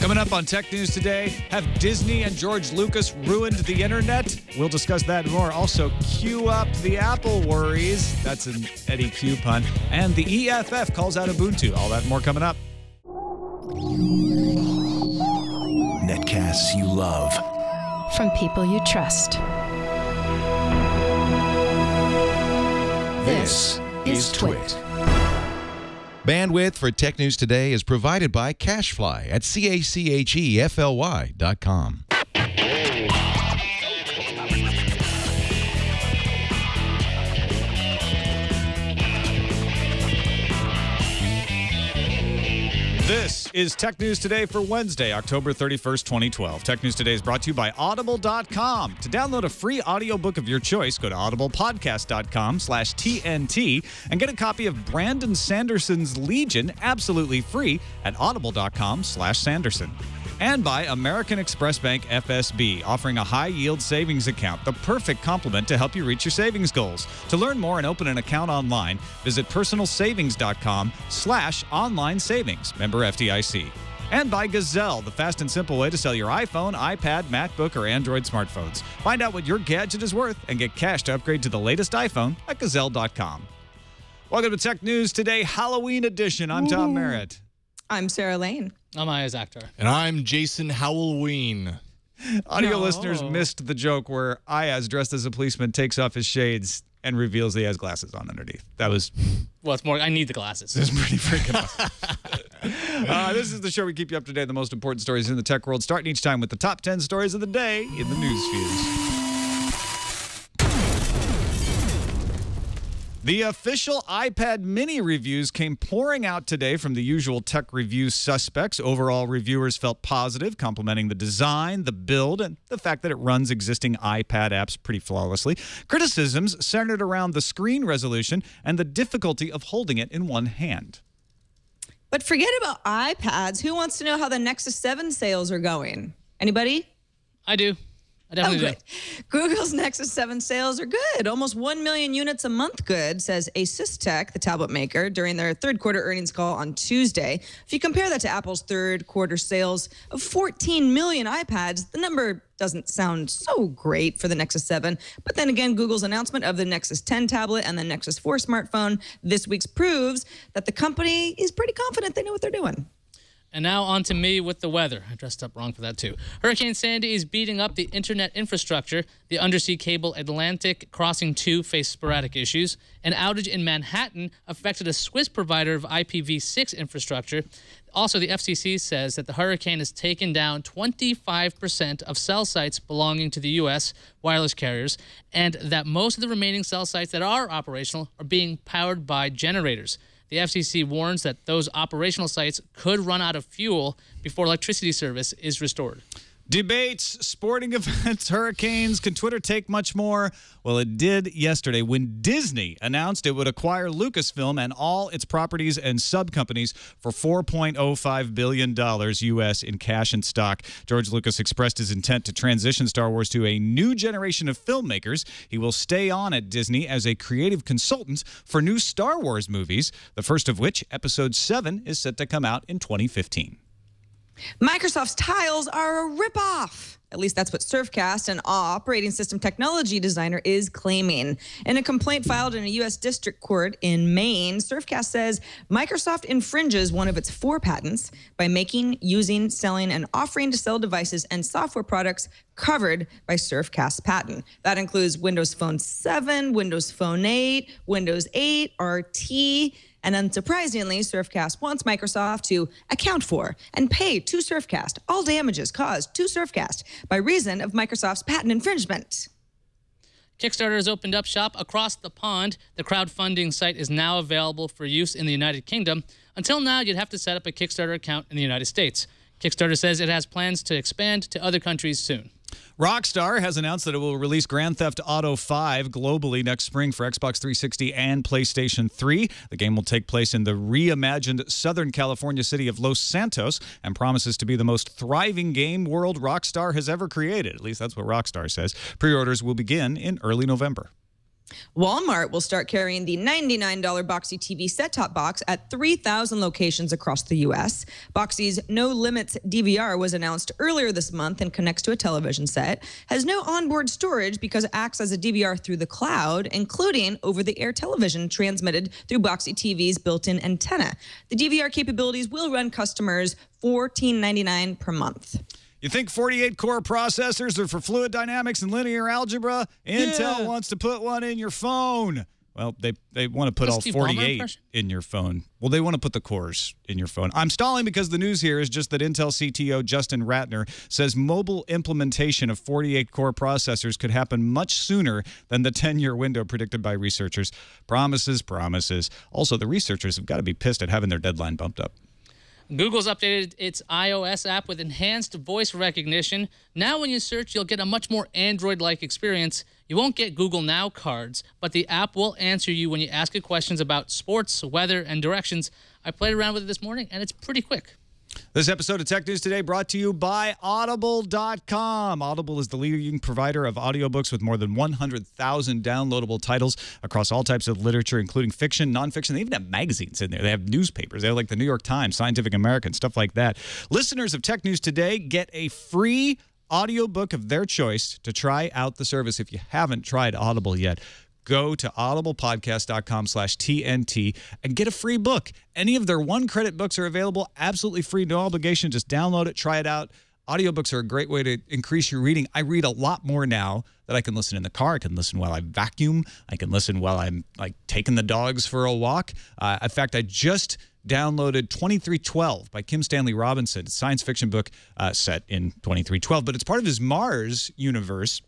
Coming up on Tech News today, have Disney and George Lucas ruined the internet? We'll discuss that and more. Also, cue up the Apple worries. That's an Eddy Cue pun. And the EFF calls out Ubuntu. All that and more coming up. Netcasts you love. From people you trust. This is Twit. Bandwidth for Tech News Today is provided by Cachefly at C-A-C-H-E-F-L-Y dot com. This is Tech News Today for Wednesday, October 31st, 2012. Tech News Today is brought to you by Audible.com. To download a free audiobook of your choice, go to audiblepodcast.com slash TNT and get a copy of Brandon Sanderson's Legion absolutely free at audible.com slash Sanderson. And by American Express Bank FSB, offering a high yield savings account, the perfect complement to help you reach your savings goals. To learn more and open an account online, visit personalsavings.com slash online savings. Member FDIC. And by Gazelle, the fast and simple way to sell your iPhone, iPad, MacBook, or Android smartphones. Find out what your gadget is worth and get cash to upgrade to the latest iPhone at gazelle.com. Welcome to Tech News Today, Halloween edition. I'm Tom Merritt. I'm Sarah Lane. I'm Iyaz Akhtar. And I'm Jason Howelween. Audio No. listeners missed the joke where Iyaz, dressed as a policeman, takes off his shades and reveals he has glasses on underneath. That was, Well, it's more. I need the glasses. was pretty freaking awesome. uh, this is the show we keep you up to date on the most important stories in the tech world, starting each time with the top 10 stories of the day in the news feeds. The official iPad mini reviews came pouring out today from the usual tech review suspects. Overall, reviewers felt positive, complimenting the design, the build, and the fact that it runs existing iPad apps pretty flawlessly. Criticisms centered around the screen resolution and the difficulty of holding it in one hand. But forget about iPads. Who wants to know how the Nexus 7 sales are going? Anybody? I do. I Oh, definitely good. Google's Nexus 7 sales are good. Almost 1 million units a month good, says ASUSTeK, the tablet maker, during their third quarter earnings call on Tuesday. If you compare that to Apple's third quarter sales of 14 million iPads, the number doesn't sound so great for the Nexus 7. But then again, Google's announcement of the Nexus 10 tablet and the Nexus 4 smartphone this week's proves that the company is pretty confident they know what they're doing. And now on to me with the weather. I dressed up wrong for that too. Hurricane Sandy is beating up the internet infrastructure. The undersea cable Atlantic Crossing 2 faced sporadic issues. An outage in Manhattan affected a Swiss provider of IPv6 infrastructure. Also, the FCC says that the hurricane has taken down 25% of cell sites belonging to the U.S. wireless carriers, and that most of the remaining cell sites that are operational are being powered by generators. The FCC warns that those operational sites could run out of fuel before electricity service is restored. Debates, sporting events, hurricanes. Can Twitter take much more? Well, it did yesterday when Disney announced it would acquire Lucasfilm and all its properties and sub companies for $4.05 billion U.S. in cash and stock. George Lucas expressed his intent to transition Star Wars to a new generation of filmmakers. He will stay on at Disney as a creative consultant for new Star Wars movies, the first of which, Episode 7, is set to come out in 2015. Microsoft's tiles are a ripoff. At least that's what Surfcast, an operating system technology designer, is claiming. In a complaint filed in a U.S. district court in Maine, Surfcast says Microsoft infringes one of its four patents by making, using, selling, and offering to sell devices and software products covered by Surfcast's patent. That includes Windows Phone 7, Windows Phone 8, Windows 8, RT, and unsurprisingly, Surfcast wants Microsoft to account for and pay to Surfcast all damages caused to Surfcast by reason of Microsoft's patent infringement. Kickstarter has opened up shop across the pond. The crowdfunding site is now available for use in the United Kingdom. Until now, you'd have to set up a Kickstarter account in the United States. Kickstarter says it has plans to expand to other countries soon. Rockstar has announced that it will release Grand Theft Auto 5 globally next spring for Xbox 360 and PlayStation 3. The game will take place in the reimagined Southern California city of Los Santos and promises to be the most thriving game world Rockstar has ever created. At least that's what Rockstar says. Pre orders will begin in early November. Walmart will start carrying the $99 Boxee TV set top box at 3,000 locations across the U.S. Boxee's No Limits DVR was announced earlier this month and connects to a television set, has no onboard storage because it acts as a DVR through the cloud, including over the air television transmitted through Boxee TV's built in antenna. The DVR capabilities will run customers $14.99 per month. You think 48 core processors are for fluid dynamics and linear algebra? Intel Yeah. wants to put one in your phone. Well, they, they want to put all Steve 48 in your phone. Well, they want to put the cores in your phone. I'm stalling because the news here is just that Intel CTO Justin Rattner says mobile implementation of 48 core processors could happen much sooner than the 10 year window predicted by researchers. Promises, promises. Also, the researchers have got to be pissed at having their deadline bumped up. Google's updated its iOS app with enhanced voice recognition. Now, when you search, you'll get a much more Android like experience. You won't get Google Now cards, but the app will answer you when you ask it questions about sports, weather, and directions. I played around with it this morning, and it's pretty quick. This episode of Tech News Today brought to you by Audible.com. Audible is the leading provider of audiobooks with more than 100,000 downloadable titles across all types of literature, including fiction, nonfiction. They even have magazines in there. They have newspapers. They have like the New York Times, Scientific American, stuff like that. Listeners of Tech News Today get a free audiobook of their choice to try out the service if you haven't tried Audible yet go to audiblepodcast.com slash tnt and get a free book. Any of their one credit books are available absolutely free no obligation. Just download it try it out. Audiobooks are a great way to increase your reading. I read a lot more now that i can listen in the car. I can listen while i vacuum. I can listen while i'm like taking the dogs for a walk. Uh, in fact i just downloaded 2312 by Kim Stanley Robinson, science fiction book uh, set in 2312, but it's part of his Mars universe.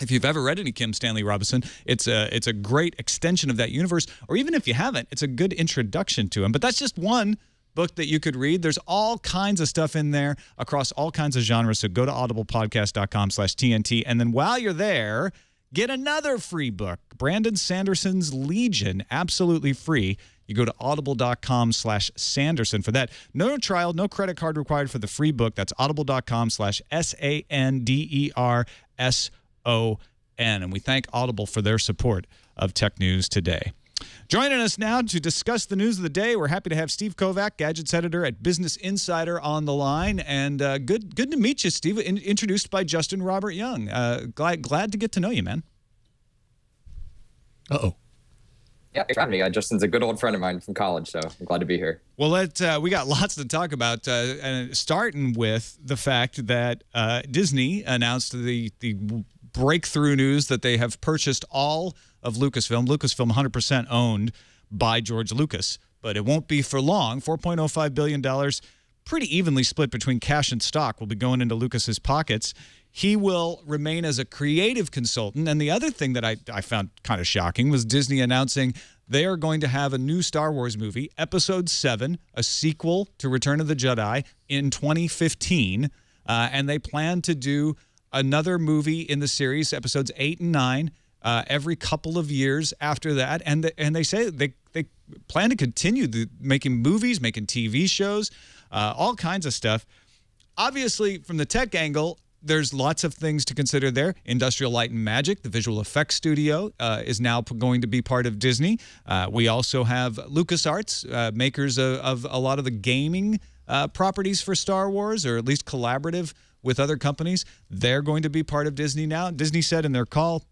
If you've ever read any Kim Stanley Robinson, it's a it's a great extension of that universe. Or even if you haven't, it's a good introduction to him. But that's just one book that you could read. There's all kinds of stuff in there across all kinds of genres. So go to audiblepodcast.com slash TNT. And then while you're there, get another free book, Brandon Sanderson's Legion, absolutely free. You go to audible.com slash Sanderson for that. No trial, no credit card required for the free book. That's audible.com slash S A N D E R S O N. And we thank Audible for their support of Tech News today. Joining us now to discuss the news of the day, we're happy to have Steve Kovach, gadgets editor at Business Insider, on the line. And uh, good, good to meet you, Steve. In- introduced by Justin Robert Young. Uh, glad, glad to get to know you, man. Uh oh. Yeah, thanks for having me. Uh, Justin's a good old friend of mine from college, so I'm glad to be here. Well, let uh, we got lots to talk about, uh, and starting with the fact that uh, Disney announced the the breakthrough news that they have purchased all of Lucasfilm. Lucasfilm, 100% owned by George Lucas, but it won't be for long. 4.05 billion dollars, pretty evenly split between cash and stock, will be going into Lucas's pockets. He will remain as a creative consultant. And the other thing that I, I found kind of shocking was Disney announcing they are going to have a new Star Wars movie, Episode 7, a sequel to Return of the Jedi in 2015. Uh, and they plan to do another movie in the series, Episodes 8 and 9. Uh, every couple of years after that, and the, and they say they they plan to continue the, making movies, making TV shows, uh, all kinds of stuff. Obviously from the tech angle there's lots of things to consider there. Industrial light and magic the visual effects studio uh, is now going to be part of disney. Uh, we also have lucasarts uh, makers of, of a lot of the gaming uh, properties for star wars or at least collaborative with other companies they're going to be part of disney now disney said in their call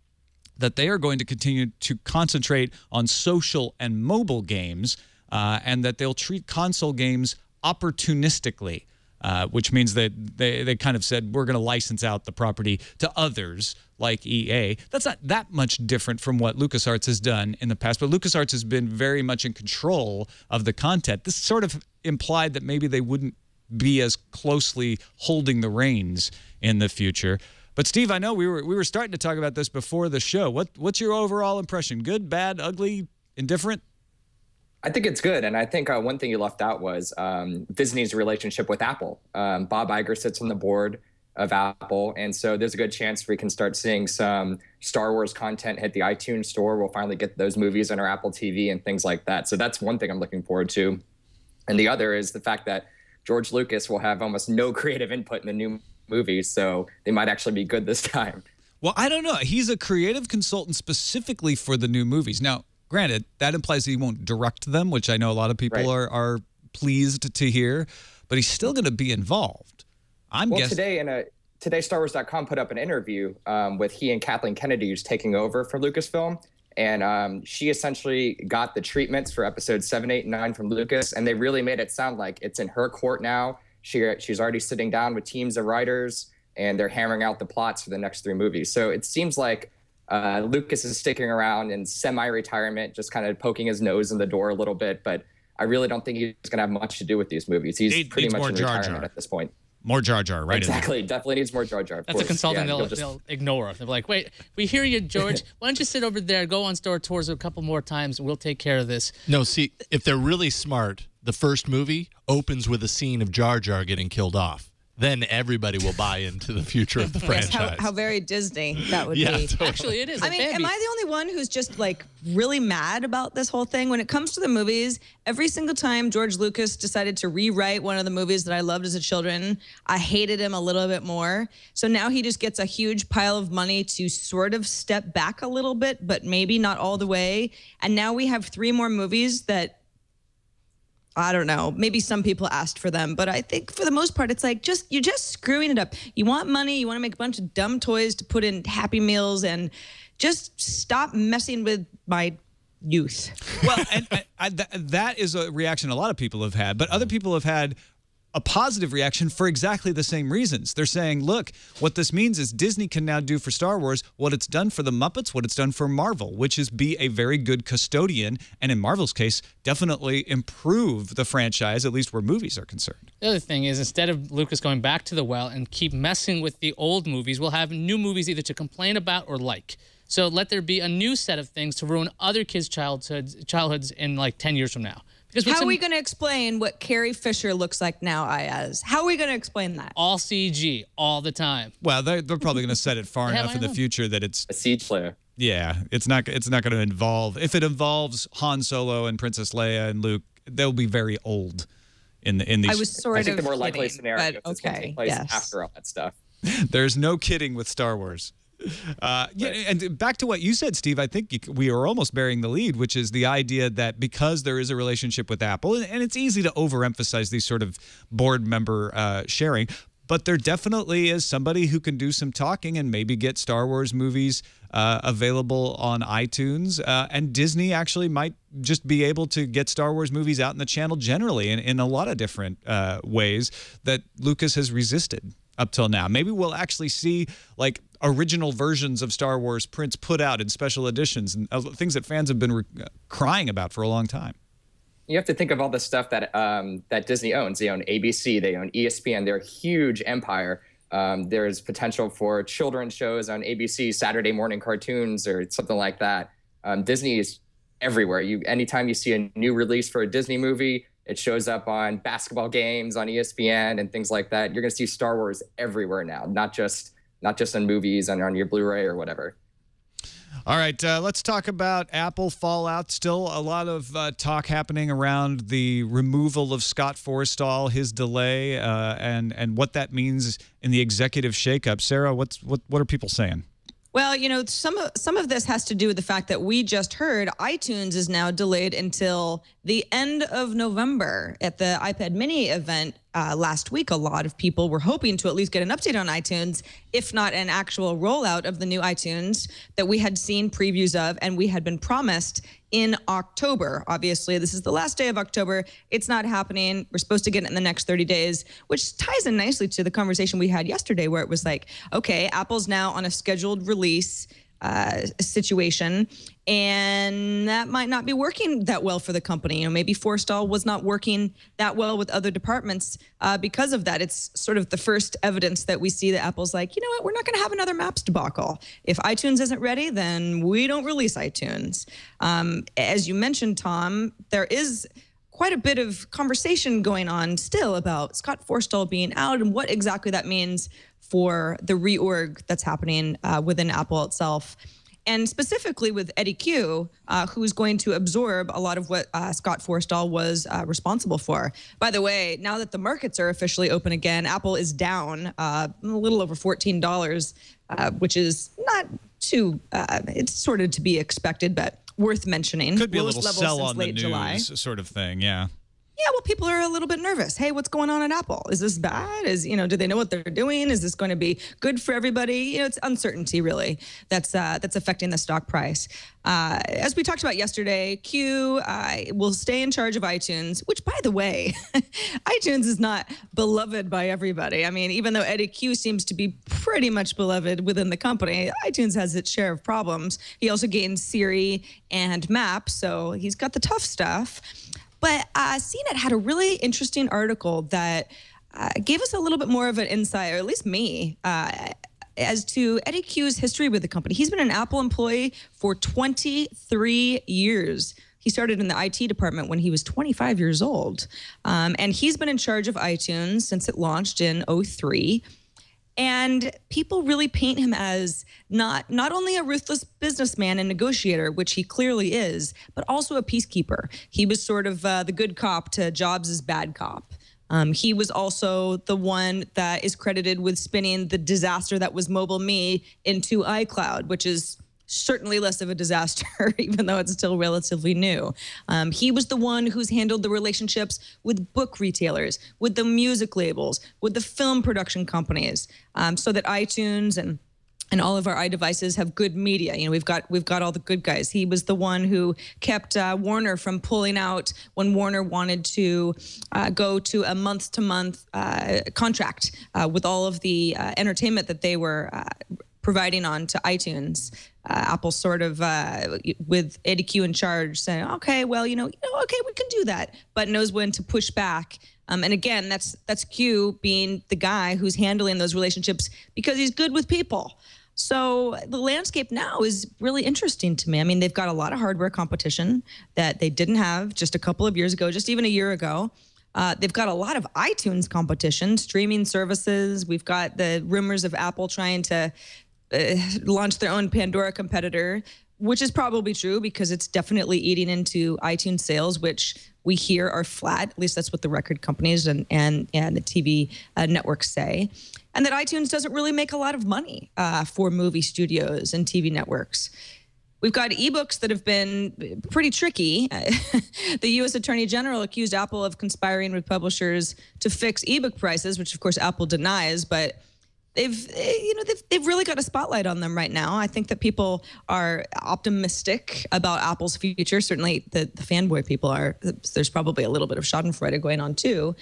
that they are going to continue to concentrate on social and mobile games uh, and that they'll treat console games opportunistically, uh, which means that they, they kind of said, we're going to license out the property to others like EA. That's not that much different from what LucasArts has done in the past, but LucasArts has been very much in control of the content. This sort of implied that maybe they wouldn't be as closely holding the reins in the future. But Steve, I know we were we were starting to talk about this before the show. What what's your overall impression? Good, bad, ugly, indifferent? I think it's good, and I think uh, one thing you left out was um, Disney's relationship with Apple. Um, Bob Iger sits on the board of Apple, and so there's a good chance we can start seeing some Star Wars content hit the iTunes store. We'll finally get those movies on our Apple TV and things like that. So that's one thing I'm looking forward to, and the other is the fact that George Lucas will have almost no creative input in the new movies, so they might actually be good this time. Well, I don't know. He's a creative consultant specifically for the new movies. Now, granted, that implies he won't direct them, which I know a lot of people Right. are are pleased to hear, but he's still going to be involved. I'm well, guessing. today in a today StarWars.com put up an interview um, with he and Kathleen Kennedy, who's taking over for Lucasfilm, and um, she essentially got the treatments for episodes seven, eight, and nine from Lucas, and they really made it sound like it's in her court now. She she's already sitting down with teams of writers, and they're hammering out the plots for the next three movies. So it seems like. Uh, Lucas is sticking around in semi-retirement, just kind of poking his nose in the door a little bit, but I really don't think he's going to have much to do with these movies. He's Need- pretty much in Jar retirement Jar. at this point. More Jar Jar, right? Exactly. Definitely needs more Jar Jar. of That's a course. consultant Yeah, they'll, he'll just- they'll ignore. They're like, wait, we hear you, George. Why don't you sit over there, go on store tours a couple more times, and we'll take care of this. No, see, if they're really smart, the first movie opens with a scene of Jar Jar getting killed off. Then everybody will buy into the future of the Yes, how, franchise. how very Disney that would yeah, be. totally. Actually, it is. I It mean, can am be. I the only one who's just like really mad about this whole thing? When it comes to the movies, every single time George Lucas decided to rewrite one of the movies that I loved as a children, I hated him a little bit more. So now he just gets a huge pile of money to sort of step back a little bit, but maybe not all the way. And now we have three more movies that I don't know. Maybe some people asked for them, but I think for the most part, it's like just you're just screwing it up. You want money, you want to make a bunch of dumb toys to put in Happy Meals, and just stop messing with my youth. well, and, and I, th- that is a reaction a lot of people have had, but other people have had a positive reaction for exactly the same reasons. They're saying, look, what this means is Disney can now do for Star Wars what it's done for the Muppets, what it's done for Marvel, which is be a very good custodian, and in Marvel's case, definitely improve the franchise, at least where movies are concerned. The other thing is, instead of Lucas going back to the well and keep messing with the old movies, we'll have new movies either to complain about or like. So let there be a new set of things to ruin other kids' childhoods, childhoods in like 10 years from now. Because with How are we going to explain what Carrie Fisher looks like now, Iyaz? How are we going to explain that? all CG all the time. Well, they're, they're probably going to set it far enough in the future that it's a siege player. Yeah, it's not it's not going to involve if it involves Han Solo and Princess Leia and Luke, they'll be very old in the in these I was sort I think of the more likely kidding, scenario but is it's going to okay, take place yes. after all that stuff. There's no kidding with Star Wars. Uh, yeah, and back to what you said, Steve. I think you, we are almost bearing the lead, which is the idea that because there is a relationship with Apple, and, and it's easy to overemphasize these sort of board member uh, sharing, but there definitely is somebody who can do some talking and maybe get Star Wars movies uh, available on iTunes. Uh, and Disney actually might just be able to get Star Wars movies out in the channel generally in, in a lot of different uh, ways that Lucas has resisted up till now. Maybe we'll actually see like original versions of Star Wars prints put out in special editions and uh, things that fans have been uh, crying about for a long time. You have to think of all the stuff that um, that Disney owns. They own ABC, they own ESPN. They're a huge empire. Um, there's potential for children's shows on ABC, Saturday morning cartoons, or something like that. Um, Disney is everywhere. You anytime you see a new release for a Disney movie, it shows up on basketball games on ESPN and things like that. You're going to see Star Wars everywhere now, not just not just in movies and on your Blu-ray or whatever. All right, uh, let's talk about Apple Fallout. Still a lot of uh, talk happening around the removal of Scott Forstall, his delay, uh, and and what that means in the executive shakeup. Sarah, what's what what are people saying? Well, you know, some of some of this has to do with the fact that we just heard iTunes is now delayed until the end of November. At the iPad Mini event uh, last week, a lot of people were hoping to at least get an update on iTunes, if not an actual rollout of the new iTunes that we had seen previews of and we had been promised in October. Obviously, this is the last day of October. It's not happening. We're supposed to get it in the next 30 days, which ties in nicely to the conversation we had yesterday, where it was like, okay, Apple's now on a scheduled release uh, situation, and that might not be working that well for the company. You know, maybe Forstall was not working that well with other departments uh, because of that. It's sort of the first evidence that we see that Apple's like, you know what, we're not going to have another Maps debacle. If iTunes isn't ready, then we don't release iTunes. Um, as you mentioned, Tom, there is quite a bit of conversation going on still about Scott Forstall being out and what exactly that means for the reorg that's happening uh, within Apple itself. and specifically with Eddy Cue, uh, who's going to absorb a lot of what uh, Scott Forstall was uh, responsible for. By the way, now that the markets are officially open again, Apple is down uh, a little over $14, uh, which is not too, uh, it's sort of to be expected, but worth mentioning. Could be Lowest a little sell on the late news July. sort of thing. Yeah. Yeah, well, people are a little bit nervous. Hey, what's going on at Apple? Is this bad? Is you know, do they know what they're doing? Is this going to be good for everybody? You know, it's uncertainty really that's uh, that's affecting the stock price. Uh, as we talked about yesterday, Cue uh, will stay in charge of iTunes, which, by the way, iTunes is not beloved by everybody. I mean, even though Eddy Cue seems to be pretty much beloved within the company, iTunes has its share of problems. He also gained Siri and Maps, so he's got the tough stuff. But uh, CNET had a really interesting article that uh, gave us a little bit more of an insight, or at least me, uh, as to Eddy Cue's history with the company. He's been an Apple employee for 23 years. He started in the IT department when he was 25 years old. Um, and he's been in charge of iTunes since it launched in 03 and people really paint him as not not only a ruthless businessman and negotiator which he clearly is but also a peacekeeper. He was sort of uh, the good cop to jobs' bad cop. Um, he was also the one that is credited with spinning the disaster that was mobile me into icloud which is certainly less of a disaster, even though it's still relatively new. Um, he was the one who's handled the relationships with book retailers, with the music labels, with the film production companies, um, so that iTunes and and all of our iDevices have good media. You know, we've got we've got all the good guys. He was the one who kept uh, Warner from pulling out when Warner wanted to uh, go to a month to month contract uh, with all of the uh, entertainment that they were uh, providing on to iTunes. Uh, Apple sort of uh, with Eddy Cue in charge saying, okay, well, you know, you know, okay, we can do that, but knows when to push back. Um, and again, that's that's Cue being the guy who's handling those relationships because he's good with people. So the landscape now is really interesting to me. I mean, they've got a lot of hardware competition that they didn't have just a couple of years ago, just even a year ago. Uh, they've got a lot of iTunes competition, streaming services. We've got the rumors of Apple trying to uh, launch their own Pandora competitor, which is probably true because it's definitely eating into iTunes sales, which we hear are flat. At least that's what the record companies and and and the TV uh, networks say, and that iTunes doesn't really make a lot of money uh, for movie studios and TV networks. We've got ebooks that have been pretty tricky. the U.S. Attorney General accused Apple of conspiring with publishers to fix ebook prices, which of course Apple denies, but they've eh, you know they've, they've really got a spotlight on them right now. I think that people are optimistic about apple's future. Certainly the, the fanboy people are there's probably a little bit of schadenfreude going on too.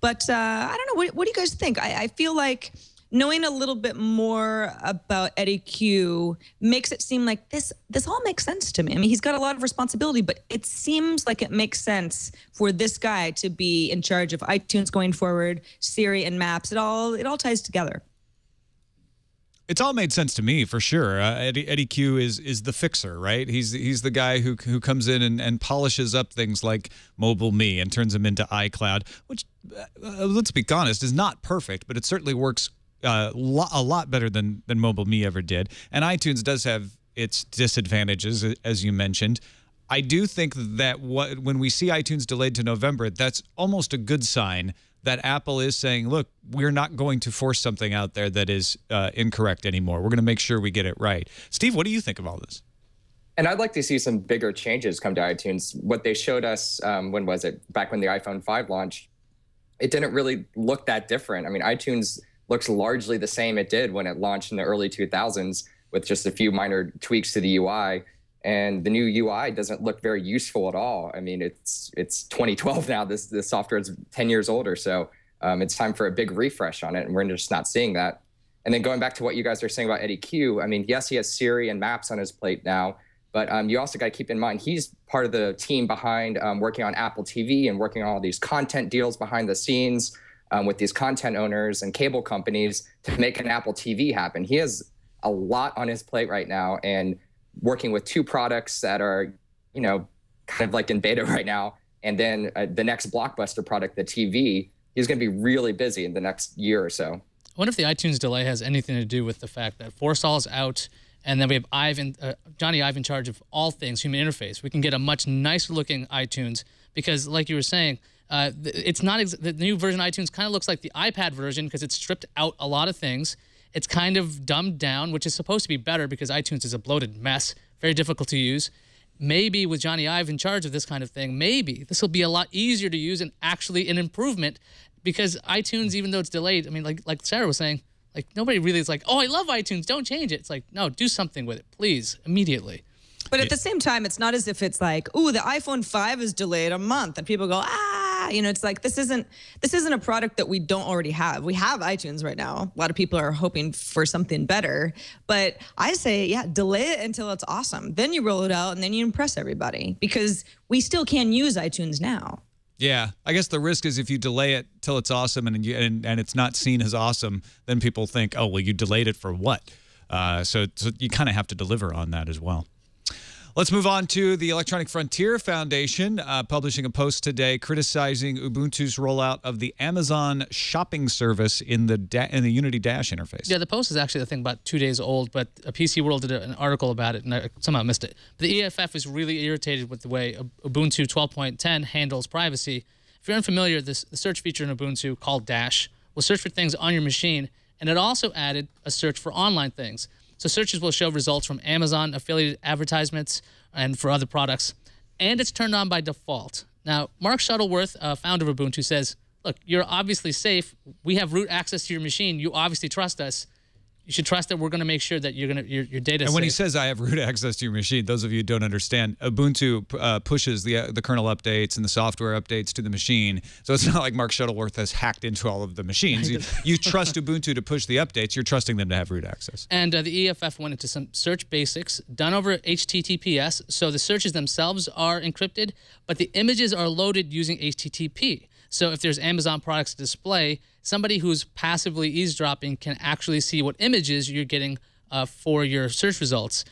But uh, i don't know. What, what do you guys think? I, I feel like knowing a little bit more about Eddy Cue makes it seem like this this all makes sense to me. I mean he's got a lot of responsibility but it seems like it makes sense for this guy to be in charge of itunes going forward siri and maps. It all it all ties together It's all made sense to me for sure. Uh, Eddy, Eddy Cue is is the fixer, right? He's he's the guy who who comes in and, and polishes up things like Mobile Me and turns them into iCloud, which uh, let's be honest is not perfect, but it certainly works uh, lo- a lot better than than Mobile Me ever did. And iTunes does have its disadvantages, as you mentioned. I do think that what when we see iTunes delayed to November, that's almost a good sign that Apple is saying, look, we're not going to force something out there that is uh, incorrect anymore. We're going to make sure we get it right. Steve, what do you think of all this? And I'd like to see some bigger changes come to iTunes. What they showed us, um, when was it? Back when the iPhone 5 launched, it didn't really look that different. I mean, iTunes looks largely the same it did when it launched in the early 2000s with just a few minor tweaks to the UI and the new UI doesn't look very useful at all. I mean, it's it's 2012 now. This the software is 10 years older, so um, it's time for a big refresh on it, and we're just not seeing that. And then going back to what you guys are saying about Eddy Cue, I mean, yes, he has Siri and Maps on his plate now, but um, you also got to keep in mind he's part of the team behind um, working on Apple TV and working on all these content deals behind the scenes um, with these content owners and cable companies to make an Apple TV happen. He has a lot on his plate right now, and working with two products that are, you know, kind of like in beta right now, and then uh, the next blockbuster product, the TV, he's going to be really busy in the next year or so. I wonder if the iTunes delay has anything to do with the fact that Forstall is out And then we have Ivan, uh, Jony Ive in charge of all things human interface. We can get a much nicer looking iTunes because, like you were saying, uh, it's not the new version of iTunes kind of looks like the iPad version because it's stripped out a lot of things. It's kind of dumbed down, which is supposed to be better because iTunes is a bloated mess, very difficult to use. Maybe with Jony Ive in charge of this kind of thing, maybe this will be a lot easier to use and actually an improvement because iTunes, even though it's delayed, I mean, like like Sarah was saying, like nobody really is like, oh, I love iTunes, don't change it. It's like, no, do something with it, please, immediately. But at the same time, it's not as if it's like, oh, the iPhone 5 is delayed a month and people go, ah, you know, it's like this isn't this isn't a product that we don't already have. We have iTunes right now. A lot of people are hoping for something better. But I say, yeah, delay it until it's awesome. Then you roll it out and then you impress everybody because we still can use iTunes now. Yeah, I guess the risk is if you delay it till it's awesome and you, and, and it's not seen as awesome, then people think, oh well, you delayed it for what? Uh, so, so you kind of have to deliver on that as well. Let's move on to the Electronic Frontier Foundation, uh, publishing a post today criticizing Ubuntu's rollout of the Amazon shopping service in the da- in the Unity Dash interface. Yeah, the post is actually I think about two days old, but a PC World did an article about it, and I somehow missed it. But the EFF is really irritated with the way Ubuntu 12.10 handles privacy. If you're unfamiliar, this the search feature in Ubuntu called Dash will search for things on your machine, and it also added a search for online things. So searches will show results from Amazon affiliated advertisements and for other products, and it's turned on by default. Now, Mark Shuttleworth, uh, founder of Ubuntu, says, "Look, you're obviously safe. We have root access to your machine. You obviously trust us." You should trust that we're going to make sure that you're going to your, your data. And when safe. he says I have root access to your machine, those of you who don't understand, Ubuntu uh, pushes the uh, the kernel updates and the software updates to the machine. So it's not like Mark Shuttleworth has hacked into all of the machines. You, you trust Ubuntu to push the updates. You're trusting them to have root access. And uh, the EFF went into some search basics done over HTTPS. So the searches themselves are encrypted, but the images are loaded using HTTP. So if there's Amazon products to display, somebody who's passively eavesdropping can actually see what images you're getting uh, for your search results.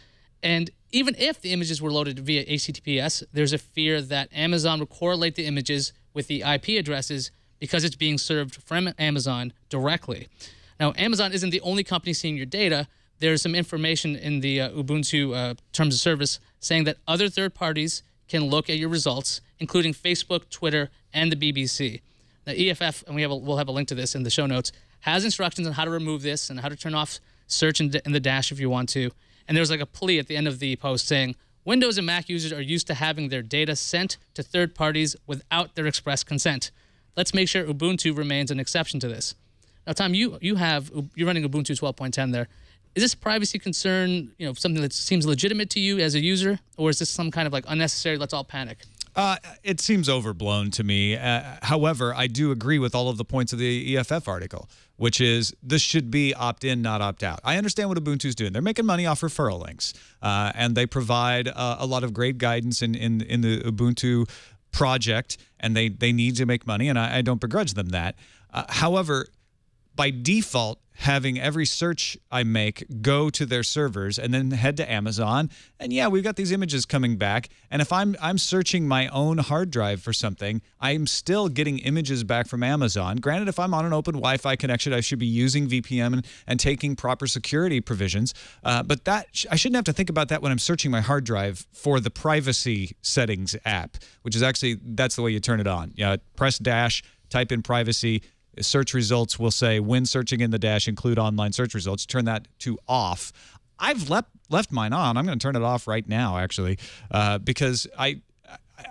And even if the images were loaded via HTTPS, there's a fear that Amazon would correlate the images with the IP addresses because it's being served from Amazon directly. Now, Amazon isn't the only company seeing your data. There's some information in the uh, Ubuntu uh, terms of service saying that other third parties can look at your results, including Facebook, Twitter, and the BBC. The EFF, and we have a, we'll have a link to this in the show notes, has instructions on how to remove this and how to turn off search in, in the dash if you want to. And there's like a plea at the end of the post saying Windows and Mac users are used to having their data sent to third parties without their express consent. Let's make sure Ubuntu remains an exception to this. Now, Tom, you you have you're running Ubuntu 12.10 there. Is this privacy concern, you know, something that seems legitimate to you as a user, or is this some kind of like unnecessary? Let's all panic. Uh, it seems overblown to me. Uh, however, I do agree with all of the points of the EFF article, which is this should be opt in, not opt out. I understand what Ubuntu's doing. They're making money off referral links, uh, and they provide uh, a lot of great guidance in, in, in the Ubuntu project, and they, they need to make money, and I, I don't begrudge them that. Uh, however, by default, having every search I make go to their servers and then head to Amazon. And yeah, we've got these images coming back. And if I'm I'm searching my own hard drive for something, I'm still getting images back from Amazon. Granted, if I'm on an open Wi-Fi connection, I should be using VPN and, and taking proper security provisions. Uh, but that I shouldn't have to think about that when I'm searching my hard drive for the privacy settings app, which is actually that's the way you turn it on. Yeah, press dash, type in privacy search results will say when searching in the dash include online search results. Turn that to off. I've left left mine on. I'm going to turn it off right now actually uh, because i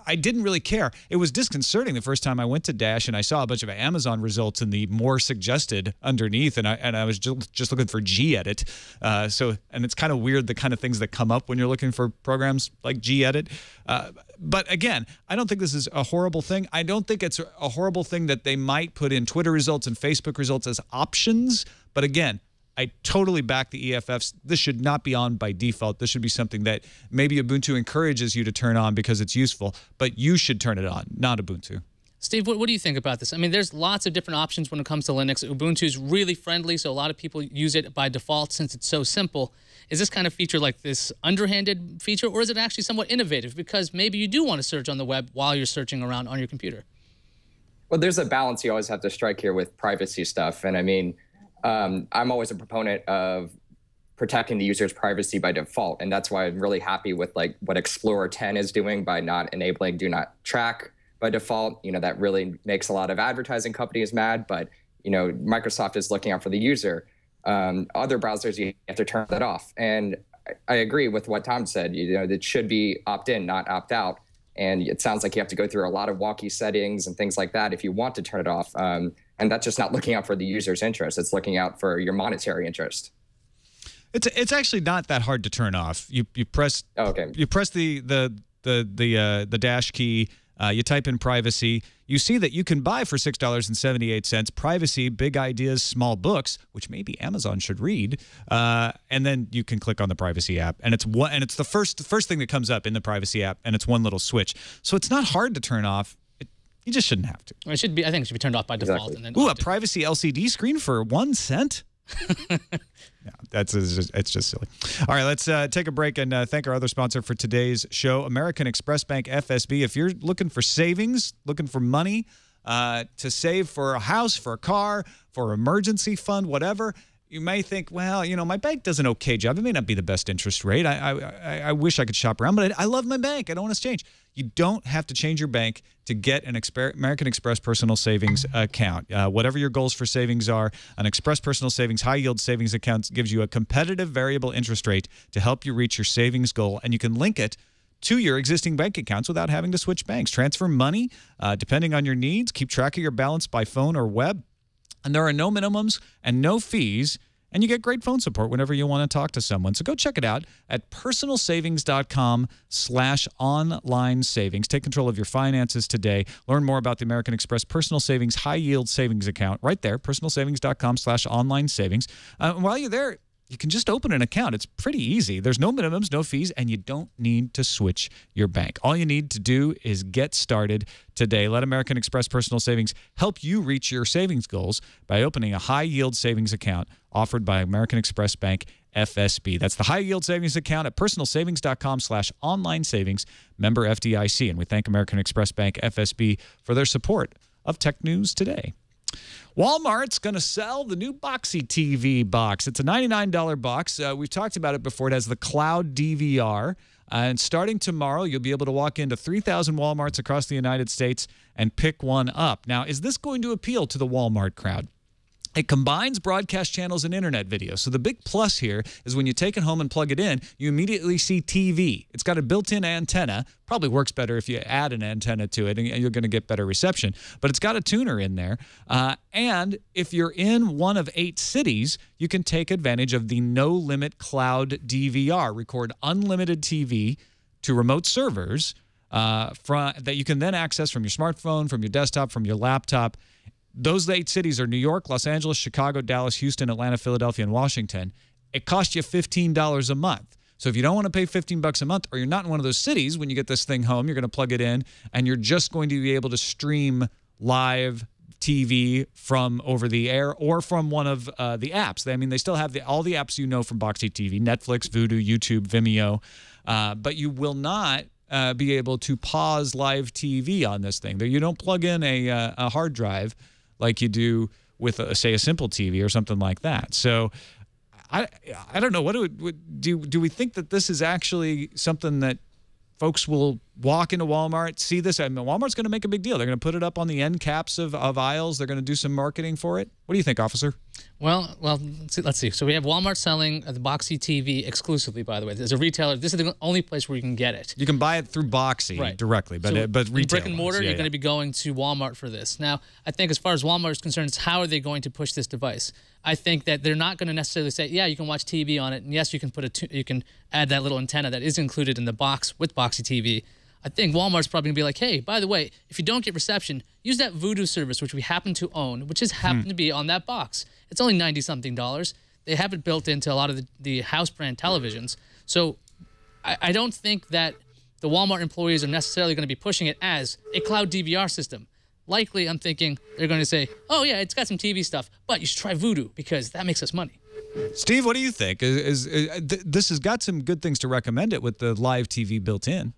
I didn't really care. It was disconcerting the first time I went to Dash and I saw a bunch of Amazon results in the more suggested underneath, and I and I was just, just looking for gedit. Uh, so and it's kind of weird the kind of things that come up when you're looking for programs like gedit. Uh, but again, I don't think this is a horrible thing. I don't think it's a horrible thing that they might put in Twitter results and Facebook results as options. But again, I totally back the EFFs. This should not be on by default. This should be something that maybe Ubuntu encourages you to turn on because it's useful, but you should turn it on, not Ubuntu. Steve, what, what do you think about this? I mean, there's lots of different options when it comes to Linux. Ubuntu is really friendly, so a lot of people use it by default since it's so simple. Is this kind of feature like this underhanded feature, or is it actually somewhat innovative? Because maybe you do want to search on the web while you're searching around on your computer. Well, there's a balance you always have to strike here with privacy stuff. And I mean, um, I'm always a proponent of protecting the user's privacy by default. And that's why I'm really happy with like what Explorer 10 is doing by not enabling do not track by default. You know, that really makes a lot of advertising companies mad, but you know, Microsoft is looking out for the user. Um, other browsers, you have to turn that off. And I, I agree with what Tom said. You know, it should be opt in, not opt out. And it sounds like you have to go through a lot of wonky settings and things like that if you want to turn it off. Um, and that's just not looking out for the user's interest. It's looking out for your monetary interest. It's it's actually not that hard to turn off. You you press oh, okay. you press the the the the uh, the dash key. Uh, you type in privacy. You see that you can buy for six dollars and seventy eight cents. Privacy, big ideas, small books, which maybe Amazon should read. Uh, and then you can click on the privacy app, and it's one and it's the first the first thing that comes up in the privacy app, and it's one little switch. So it's not hard to turn off. It, you just shouldn't have to. It should be. I think it should be turned off by default. Exactly. And then Ooh, a privacy LCD screen for one cent. yeah, that's it's just, it's just silly. All right, let's uh, take a break and uh, thank our other sponsor for today's show, American Express Bank FSB. If you're looking for savings, looking for money uh, to save for a house, for a car, for emergency fund, whatever. You may think, well, you know, my bank does an okay job. It may not be the best interest rate. I, I, I wish I could shop around, but I, I love my bank. I don't want to change. You don't have to change your bank to get an Exper- American Express personal savings account. Uh, whatever your goals for savings are, an Express personal savings high yield savings account gives you a competitive variable interest rate to help you reach your savings goal, and you can link it to your existing bank accounts without having to switch banks. Transfer money uh, depending on your needs. Keep track of your balance by phone or web. And there are no minimums and no fees. And you get great phone support whenever you want to talk to someone. So go check it out at personalsavings.com slash online savings. Take control of your finances today. Learn more about the American Express Personal Savings High Yield Savings Account right there, personalsavings.com slash online savings. Uh, while you're there, you can just open an account. It's pretty easy. There's no minimums, no fees, and you don't need to switch your bank. All you need to do is get started today. Let American Express Personal Savings help you reach your savings goals by opening a high yield savings account offered by American Express Bank FSB. That's the high yield savings account at personalsavings.com slash online savings, member FDIC. And we thank American Express Bank FSB for their support of Tech News Today. Walmart's going to sell the new Boxee TV box. It's a $99 box. Uh, we've talked about it before. It has the cloud DVR. Uh, and starting tomorrow, you'll be able to walk into 3,000 Walmarts across the United States and pick one up. Now, is this going to appeal to the Walmart crowd? It combines broadcast channels and internet video. So the big plus here is when you take it home and plug it in, you immediately see TV. It's got a built-in antenna. Probably works better if you add an antenna to it, and you're going to get better reception. But it's got a tuner in there. Uh, and if you're in one of eight cities, you can take advantage of the No Limit Cloud DVR. Record unlimited TV to remote servers uh, from, that you can then access from your smartphone, from your desktop, from your laptop. Those eight cities are New York, Los Angeles, Chicago, Dallas, Houston, Atlanta, Philadelphia, and Washington. It costs you $15 a month. So if you don't want to pay 15 bucks a month or you're not in one of those cities when you get this thing home, you're going to plug it in and you're just going to be able to stream live TV from over the air or from one of uh, the apps. I mean, they still have the, all the apps you know from Boxee TV, Netflix, Vudu, YouTube, Vimeo, uh, but you will not uh, be able to pause live TV on this thing. You don't plug in a, uh, a hard drive like you do with, a, say, a simple TV or something like that. So I I don't know what do we, do do we think that this is actually something that folks will walk into Walmart, see this. I mean, Walmart's going to make a big deal. They're going to put it up on the end caps of, of aisles. They're going to do some marketing for it. What do you think, officer? Well, well, let's see. Let's see. So we have Walmart selling the Boxee TV exclusively. By the way, as a retailer, this is the only place where you can get it. You can buy it through Boxee Right. directly, but So uh, but retail brick and mortar, ones. Yeah, you're going to be going to Walmart for this. Now, I think as far as Walmart is concerned, it's how are they going to push this device? I think that they're not going to necessarily say, yeah, you can watch TV on it, and yes, you can put a you can add that little antenna that is included in the box with Boxee TV. I think Walmart's probably to be like, hey, by the way, if you don't get reception, use that Vudu service, which we happen to own, which is happen hmm. to be on that box. It's only 90 something dollars. They have it built into a lot of the, the house brand televisions. So I, I don't think that the Walmart employees are necessarily going to be pushing it as a cloud DVR system. Likely, I'm thinking they're going to say, oh, yeah, it's got some TV stuff, but you should try Vudu because that makes us money. Steve, what do you think? Is, is, is th- this has got some good things to recommend it with the live TV built in?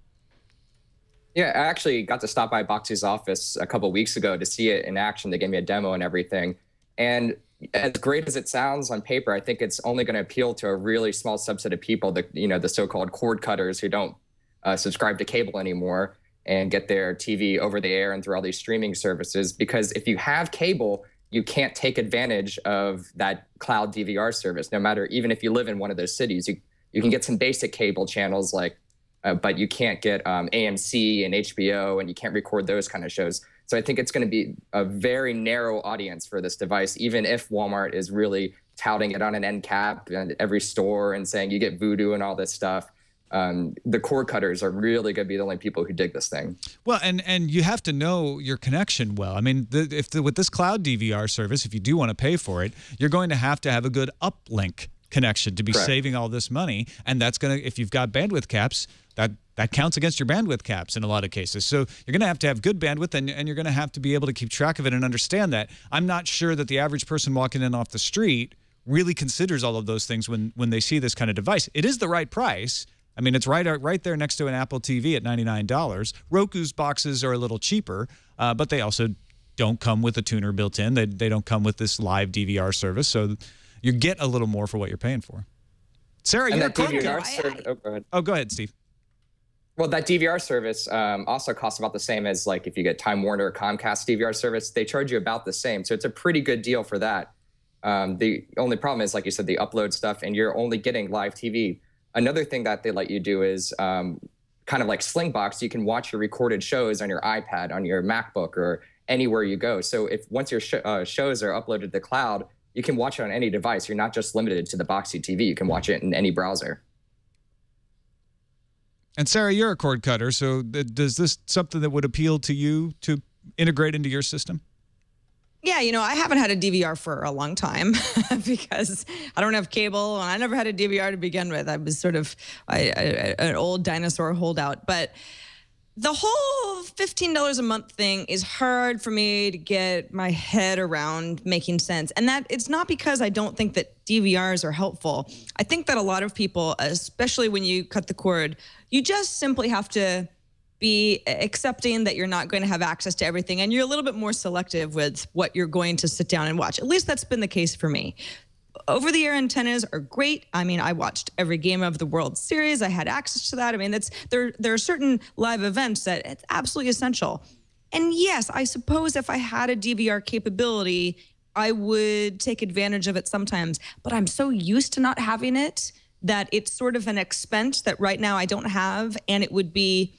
Yeah, I actually got to stop by Boxee's office a couple of weeks ago to see it in action. They gave me a demo and everything. And as great as it sounds on paper, I think it's only going to appeal to a really small subset of people, the you know the so-called cord cutters who don't uh, subscribe to cable anymore and get their TV over the air and through all these streaming services. Because if you have cable, you can't take advantage of that cloud DVR service, no matter even if you live in one of those cities. You you can get some basic cable channels like, uh, but you can't get um, AMC and HBO, and you can't record those kind of shows. So I think it's going to be a very narrow audience for this device, even if Walmart is really touting it on an end cap and every store and saying you get Vudu and all this stuff. Um, the core cutters are really going to be the only people who dig this thing. Well, and and you have to know your connection well. I mean, the, if the, with this cloud DVR service, if you do want to pay for it, you're going to have to have a good uplink connection to be Correct. saving all this money, and that's going to if you've got bandwidth caps, that that counts against your bandwidth caps in a lot of cases. So you're going to have to have good bandwidth, and, and you're going to have to be able to keep track of it and understand that. I'm not sure that the average person walking in off the street really considers all of those things when when they see this kind of device. It is the right price. I mean, it's right right there next to an Apple TV at ninety nine dollars. Roku's boxes are a little cheaper, uh, but they also don't come with a tuner built in. They they don't come with this live DVR service, so you get a little more for what you're paying for. Sarah, And you're a that cord- DVR I- service. Oh, go ahead. Oh, go ahead, Steve. Well, that DVR service um, also costs about the same as like if you get Time Warner or Comcast DVR service, they charge you about the same. So it's a pretty good deal for that. Um, the only problem is, like you said, the upload stuff, and you're only getting live TV. Another thing that they let you do is um, kind of like Slingbox. You can watch your recorded shows on your iPad, on your MacBook, or anywhere you go. So if once your sh- uh, shows are uploaded to the cloud, you can watch it on any device. You're not just limited to the Boxee TV. You can watch it in any browser. And Sarah, you're a cord cutter, so th- does this something that would appeal to you to integrate into your system? Yeah, you know, I haven't had a DVR for a long time because I don't have cable and I never had a DVR to begin with. I was sort of I, I, an old dinosaur holdout. But the whole $15 a month thing is hard for me to get my head around making sense. And that it's not because I don't think that DVRs are helpful. I think that a lot of people, especially when you cut the cord, you just simply have to be accepting that you're not going to have access to everything and you're a little bit more selective with what you're going to sit down and watch. At least that's been the case for me. Over the air antennas are great. I mean, I watched every game of the World Series. I had access to that. I mean, that's there there are certain live events that it's absolutely essential. And yes, I suppose if I had a DVR capability, I would take advantage of it sometimes, but I'm so used to not having it that it's sort of an expense that right now I don't have and it would be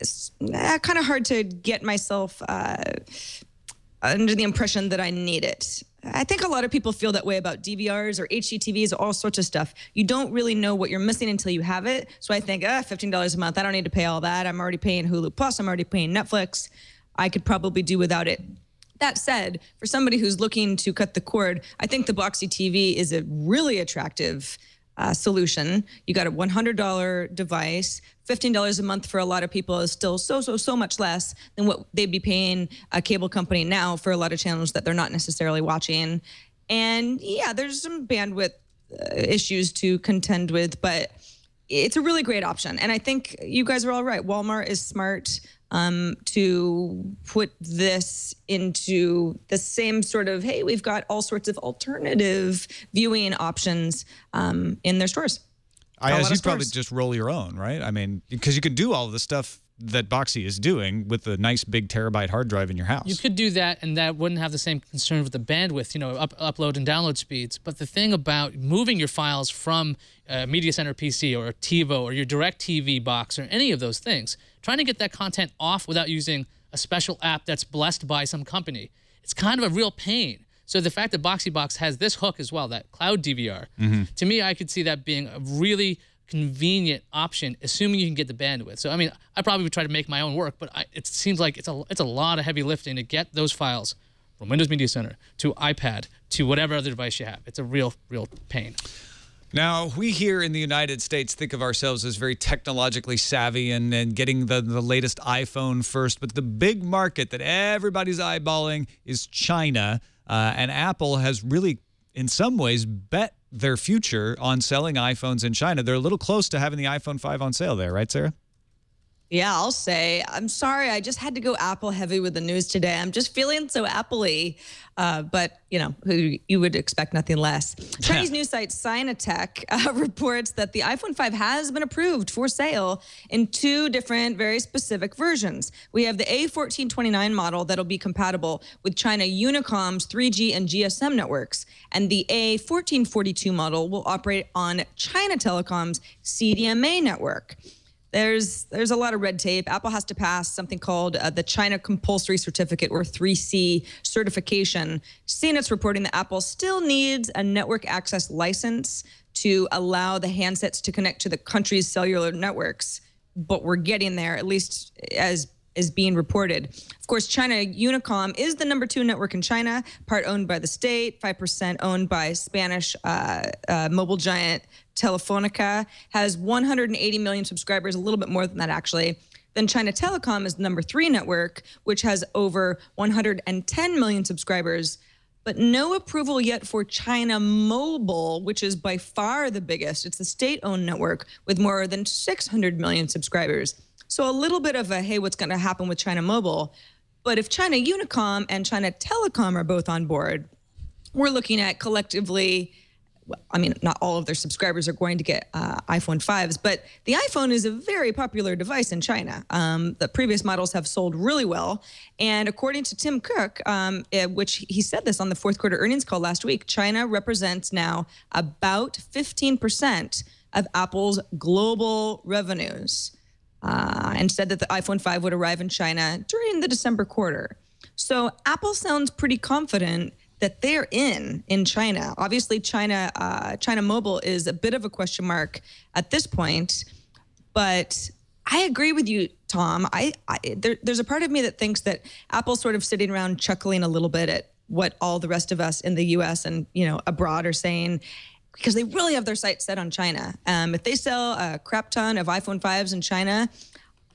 uh, kind of hard to get myself uh, under the impression that I need it. I think a lot of people feel that way about DVRs or HDTVs, all sorts of stuff. You don't really know what you're missing until you have it. So I think, ah, $15 a month, I don't need to pay all that. I'm already paying Hulu Plus, I'm already paying Netflix. I could probably do without it. That said, for somebody who's looking to cut the cord, I think the Boxee TV is a really attractive uh, solution. You got a $100 device. $15 a month for a lot of people is still so, so, so much less than what they'd be paying a cable company now for a lot of channels that they're not necessarily watching. And yeah, there's some bandwidth uh, issues to contend with, but it's a really great option. And I think you guys are all right. Walmart is smart um, to put this into the same sort of hey, we've got all sorts of alternative viewing options um, in their stores. I oh, guess you of probably just roll your own, right? I mean, because you can do all the stuff that Boxee is doing with a nice big terabyte hard drive in your house. You could do that, and that wouldn't have the same concern with the bandwidth, you know, up, upload and download speeds. But the thing about moving your files from a Media Center PC or a TiVo or your DirecTV box or any of those things, trying to get that content off without using a special app that's blessed by some company, it's kind of a real pain. So the fact that Boxee Box has this hook as well, that cloud DVR, mm-hmm. to me, I could see that being a really convenient option, assuming you can get the bandwidth. So I mean, I probably would try to make my own work, but I, it seems like it's a it's a lot of heavy lifting to get those files from Windows Media Center to iPad to whatever other device you have. It's a real real pain. Now, we here in the United States think of ourselves as very technologically savvy and, and getting the, the latest iPhone first, but the big market that everybody's eyeballing is China. Uh, and Apple has really, in some ways, bet their future on selling iPhones in China. They're a little close to having the iPhone 5 on sale there, right, Sarah? Yeah, I'll say. I'm sorry. I just had to go Apple heavy with the news today. I'm just feeling so Apple-y. Uh, but, you know, you would expect nothing less. Chinese news site Sinotech uh, reports that the iPhone 5 has been approved for sale in two different, very specific versions. We have the A1429 model that'll be compatible with China Unicom's 3G and GSM networks. And the A1442 model will operate on China Telecom's CDMA network there's there's a lot of red tape. Apple has to pass something called uh, the China Compulsory Certificate or 3C certification. CNET's reporting that Apple still needs a network access license to allow the handsets to connect to the country's cellular networks. But we're getting there, at least as is being reported. Of course, China Unicom is the number two network in China, part owned by the state, 5% owned by Spanish uh, uh, mobile giant Telefonica, has 180 million subscribers, a little bit more than that actually. Then China Telecom is the number three network, which has over 110 million subscribers but no approval yet for China Mobile, which is by far the biggest. It's the state owned network with more than 600 million subscribers. So a little bit of a hey, what's going to happen with China Mobile? But if China Unicom and China Telecom are both on board, we're looking at collectively. I mean, not all of their subscribers are going to get uh, iPhone 5s, but the iPhone is a very popular device in China. Um, the previous models have sold really well. And according to Tim Cook, um, eh, which he said this on the fourth quarter earnings call last week, China represents now about 15% of Apple's global revenues uh, and said that the iPhone 5 would arrive in China during the December quarter. So Apple sounds pretty confident that they're in in China. Obviously, China uh, China Mobile is a bit of a question mark at this point, but I agree with you, Tom. I, I there, there's a part of me that thinks that Apple's sort of sitting around chuckling a little bit at what all the rest of us in the U.S. and you know abroad are saying, because they really have their sights set on China. Um, if they sell a crap ton of iPhone 5s in China,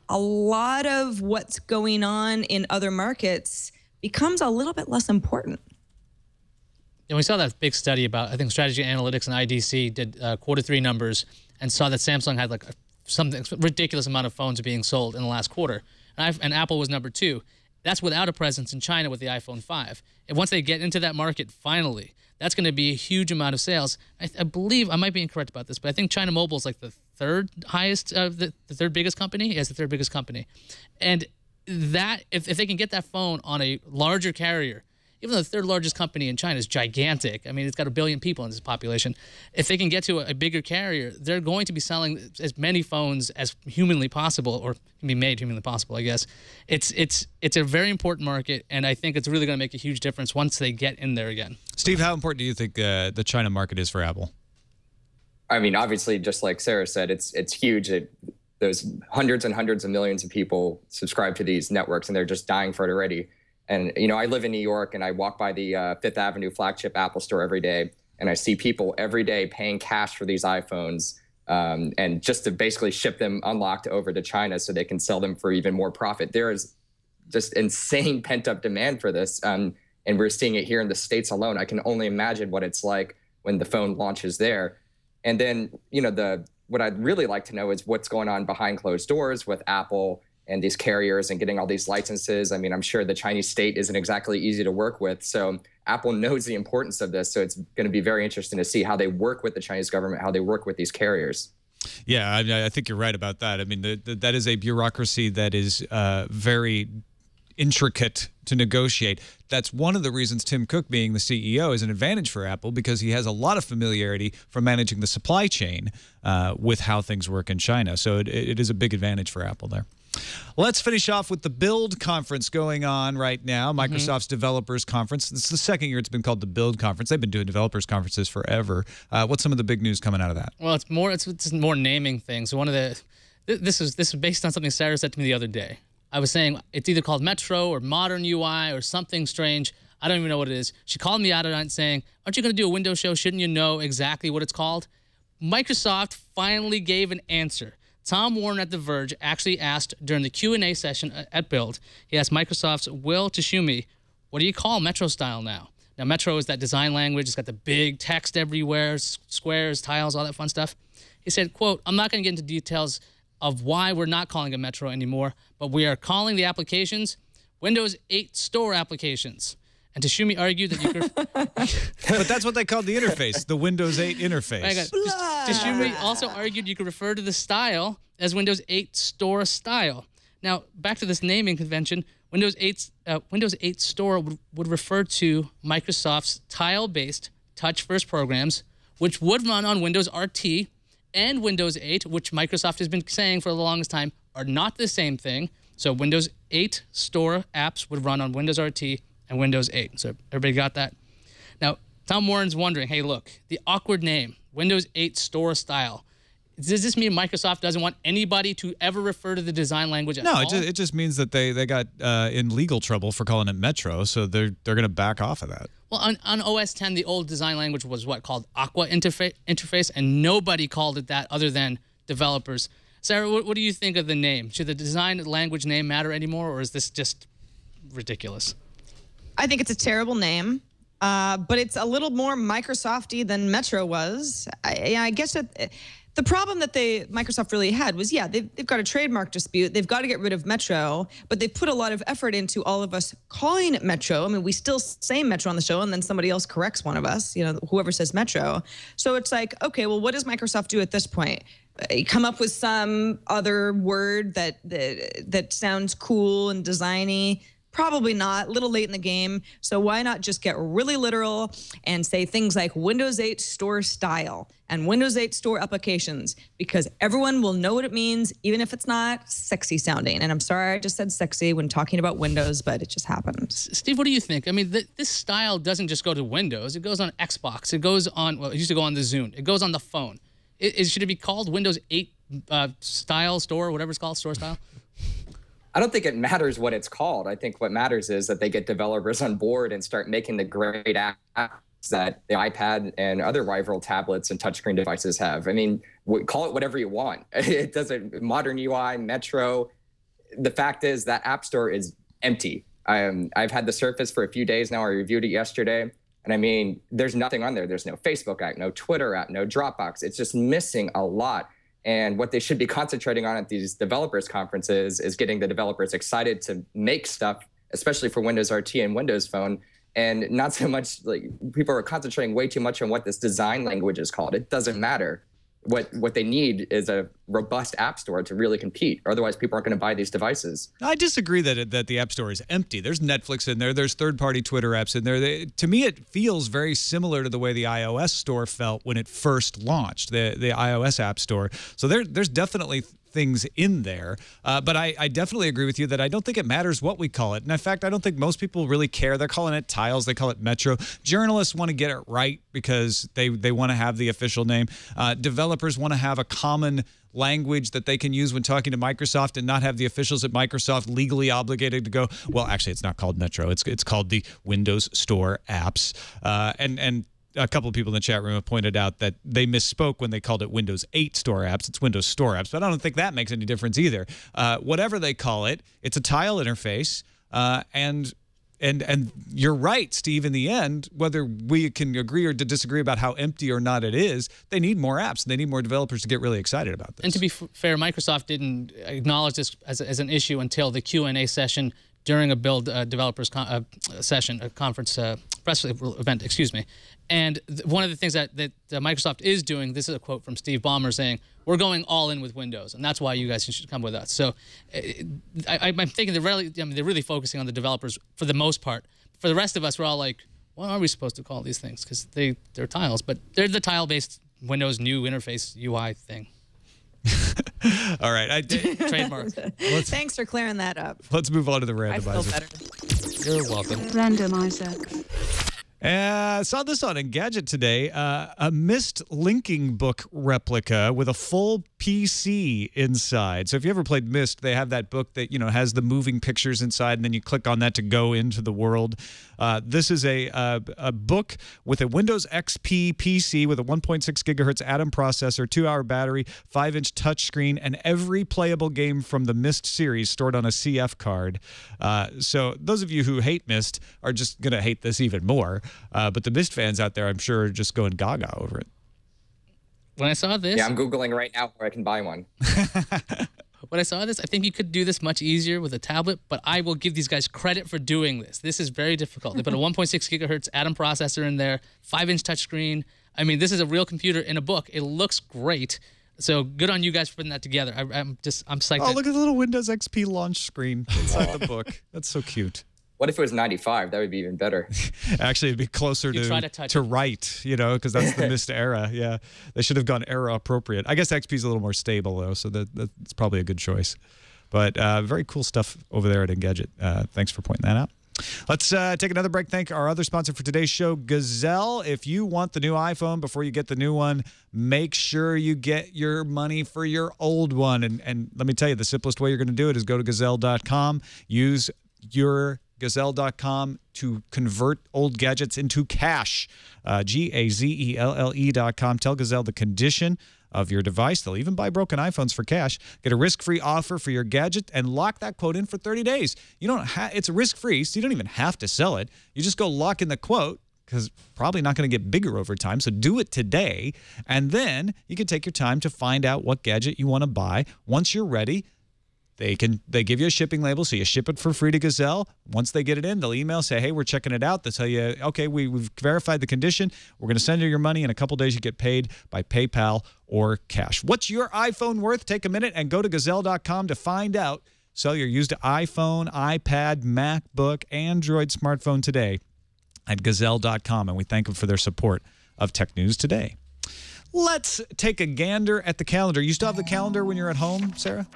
a lot of what's going on in other markets becomes a little bit less important. And we saw that big study about, I think Strategy Analytics and IDC did uh, quarter three numbers and saw that Samsung had like something ridiculous amount of phones being sold in the last quarter. And, and Apple was number two. That's without a presence in China with the iPhone 5. And once they get into that market, finally, that's going to be a huge amount of sales. I, I, believe I might be incorrect about this, but I think China Mobile is like the third highest, uh, the, the third biggest company. Yes, the third biggest company, and that if, if they can get that phone on a larger carrier even though the third largest company in China is gigantic, I mean, it's got a billion people in this population. If they can get to a, a bigger carrier, they're going to be selling as many phones as humanly possible, or can be made humanly possible, I guess. It's it's it's a very important market, and I think it's really going to make a huge difference once they get in there again. Steve, how important do you think uh, the China market is for Apple? I mean, obviously, just like Sarah said, it's it's huge. It, there's hundreds and hundreds of millions of people subscribe to these networks, and they're just dying for it already. And you know, I live in New York, and I walk by the uh, Fifth Avenue flagship Apple store every day, and I see people every day paying cash for these iPhones, um, and just to basically ship them unlocked over to China so they can sell them for even more profit. There is just insane pent up demand for this, um, and we're seeing it here in the states alone. I can only imagine what it's like when the phone launches there. And then, you know, the what I'd really like to know is what's going on behind closed doors with Apple and these carriers and getting all these licenses. I mean, I'm sure the Chinese state isn't exactly easy to work with. So Apple knows the importance of this. So it's going to be very interesting to see how they work with the Chinese government, how they work with these carriers. Yeah, I, I think you're right about that. I mean, the, the, that is a bureaucracy that is uh, very intricate to negotiate. That's one of the reasons Tim Cook being the CEO is an advantage for Apple because he has a lot of familiarity from managing the supply chain uh, with how things work in China. So it, it is a big advantage for Apple there. Let's finish off with the Build conference going on right now, mm-hmm. Microsoft's mm-hmm. Developers Conference. This is the second year it's been called the Build Conference. They've been doing developers conferences forever. Uh, what's some of the big news coming out of that? Well, it's more it's, it's more naming things. One of the this is this is based on something Sarah said to me the other day. I was saying it's either called Metro or Modern UI or something strange. I don't even know what it is. She called me out on it saying, "Aren't you going to do a Windows show? Shouldn't you know exactly what it's called?" Microsoft finally gave an answer. Tom Warren at The Verge actually asked during the Q&A session at Build, he asked Microsoft's Will Tschumy, what do you call Metro style now? Now, Metro is that design language. It's got the big text everywhere, squares, tiles, all that fun stuff. He said, quote, I'm not going to get into details of why we're not calling it Metro anymore, but we are calling the applications Windows 8 Store applications. And Tschumy argued that you could. but that's what they called the interface, the Windows 8 interface. Hang on. Tschumy also argued you could refer to the style as Windows 8 Store style. Now, back to this naming convention, Windows 8 uh, Windows 8 Store would, would refer to Microsoft's tile-based touch-first programs, which would run on Windows RT and Windows 8, which Microsoft has been saying for the longest time are not the same thing. So Windows 8 Store apps would run on Windows RT and Windows 8. So everybody got that? Now, Tom Warren's wondering, hey, look, the awkward name, Windows 8 Store Style. Does this mean Microsoft doesn't want anybody to ever refer to the design language at no, all? it just, it just means that they, they got uh, in legal trouble for calling it Metro, so they're they're going to back off of that. Well, on, on OS 10, the old design language was what called Aqua interfa- interface, and nobody called it that other than developers. Sarah, what, what do you think of the name? Should the design language name matter anymore, or is this just ridiculous? I think it's a terrible name, uh, but it's a little more Microsofty than Metro was. I, I guess that the problem that they Microsoft really had was, yeah, they've, they've got a trademark dispute. They've got to get rid of Metro, but they put a lot of effort into all of us calling it Metro. I mean, we still say Metro on the show, and then somebody else corrects one of us. You know, whoever says Metro. So it's like, okay, well, what does Microsoft do at this point? Uh, come up with some other word that that, that sounds cool and designy. Probably not. A little late in the game. So why not just get really literal and say things like Windows 8 Store Style and Windows 8 Store Applications because everyone will know what it means, even if it's not sexy sounding. And I'm sorry I just said sexy when talking about Windows, but it just happened. Steve, what do you think? I mean, th- this style doesn't just go to Windows. It goes on Xbox. It goes on. Well, it used to go on the Zune. It goes on the phone. It, it should it be called Windows 8 uh, Style Store, whatever it's called, Store Style? I don't think it matters what it's called. I think what matters is that they get developers on board and start making the great apps that the iPad and other rival tablets and touchscreen devices have. I mean, call it whatever you want. It doesn't modern UI, Metro. The fact is that App Store is empty. Um, I've had the Surface for a few days now. I reviewed it yesterday. And I mean, there's nothing on there. There's no Facebook app, no Twitter app, no Dropbox. It's just missing a lot. And what they should be concentrating on at these developers conferences is getting the developers excited to make stuff, especially for Windows RT and Windows Phone. And not so much like people are concentrating way too much on what this design language is called. It doesn't matter. What what they need is a robust app store to really compete. Otherwise, people aren't going to buy these devices. I disagree that that the App Store is empty. There's Netflix in there. There's third-party Twitter apps in there. They, to me, it feels very similar to the way the iOS store felt when it first launched, the the iOS App Store. So there there's definitely things in there. Uh, but I, I, definitely agree with you that I don't think it matters what we call it. And in fact, I don't think most people really care. They're calling it tiles, they call it Metro. Journalists want to get it right because they, they want to have the official name. Uh, developers want to have a common language that they can use when talking to Microsoft and not have the officials at Microsoft legally obligated to go, well, actually, it's not called Metro. It's, it's called the Windows Store apps. Uh, and, and a couple of people in the chat room have pointed out that they misspoke when they called it Windows 8 Store Apps. It's Windows Store Apps, but I don't think that makes any difference either. Uh, whatever they call it, it's a tile interface, uh, and and and you're right, Steve. In the end, whether we can agree or disagree about how empty or not it is, they need more apps. and They need more developers to get really excited about this. And to be fair, Microsoft didn't acknowledge this as, as an issue until the Q and A session during a build uh, developers con- uh, session, a conference uh, press event, excuse me. And th- one of the things that, that Microsoft is doing, this is a quote from Steve Ballmer saying, we're going all in with Windows, and that's why you guys should come with us. So uh, I, am thinking they're really, I mean, they're really focusing on the developers for the most part. For the rest of us, we're all like, what are we supposed to call these things? Because they, they're tiles, but they're the tile-based Windows new interface UI thing. All right. I did trademark. Thanks for clearing that up. Let's move on to the randomizer. I feel better. You're welcome. Randomizer. Uh, I saw this on Engadget today. Uh, a Myst linking book replica with a full PC inside. So if you ever played Myst, they have that book that you know has the moving pictures inside, and then you click on that to go into the world. Uh, this is a, a, a book with a Windows XP PC with a 1.6 gigahertz Atom processor, two-hour battery, five-inch touchscreen, and every playable game from the Myst series stored on a CF card. Uh, so those of you who hate Myst are just gonna hate this even more. Uh, but the Myst fans out there, I'm sure, are just going gaga over it. when I saw this, Yeah, I'm googling right now where I can buy one. when I saw this, I think you could do this much easier with a tablet, but I will give these guys credit for doing this. This is very difficult. They put a 1.6 gigahertz Atom processor in there, five inch touchscreen. I mean, this is a real computer in a book. It looks great. So good on you guys for putting that together. I, I'm just, I'm psyched. Oh, that- look at the little Windows XP launch screen inside the book. That's so cute. What if it was 95? That would be even better. Actually, it'd be closer You to to to right, you know, because that's the Myst era. Yeah, they should have gone era appropriate. I guess XP is a little more stable though, so that that's probably a good choice. But uh, very cool stuff over there at Engadget. Uh, thanks for pointing that out. Let's uh, take another break. Thank our other sponsor for today's show, Gazelle. If you want the new iPhone before you get the new one, make sure you get your money for your old one. And, and let me tell you, the simplest way you're going to do it is go to gazelle.com, use your gazelle.com to convert old gadgets into cash. Uh, G A Z E L L E.com. Tell Gazelle the condition of your device. They'll even buy broken iPhones for cash. Get a risk-free offer for your gadget and lock that quote in for 30 days. You don't it's risk-free, so you don't even have to sell it. You just go lock in the quote because probably not going to get bigger over time. So do it today, and then you can take your time to find out what gadget you want to buy. Once you're ready, they can they give you a shipping label, so you ship it for free to Gazelle. Once they get it in, they'll email say, "Hey, we're checking it out." They'll tell you, "Okay, we, we've verified the condition. We're going to send you your money in a couple days. You get paid by PayPal or cash." What's your iPhone worth? Take a minute and go to Gazelle.com to find out. Sell your used iPhone, iPad, MacBook, Android smartphone today at Gazelle.com, and we thank them for their support of Tech News today. Let's take a gander at the calendar. You still have the calendar when you're at home, Sarah?